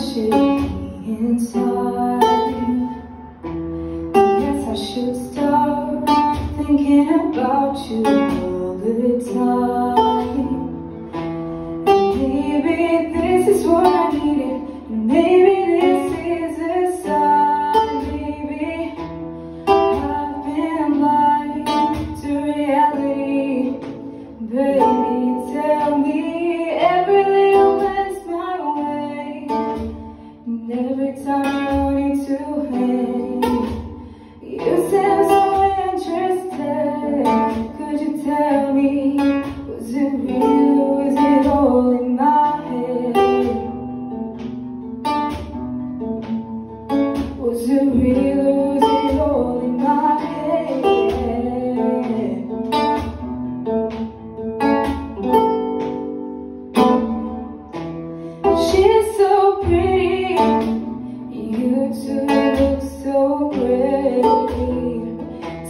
should be inside. Yes, I should stop thinking about you all the time and Maybe this is what I needed Maybe starting to hate. You seem so interested. Could you tell me, was it real? Was it all in my head? Was it real?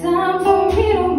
Time for me to